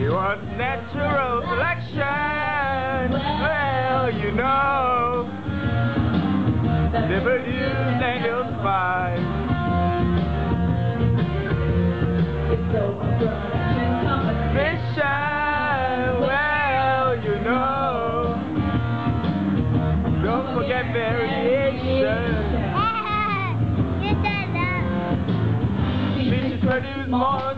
You want natural selection. Well, you know. It's so production competition. Mission. Well, you know. Don't forget variation. You said that. Fish produce more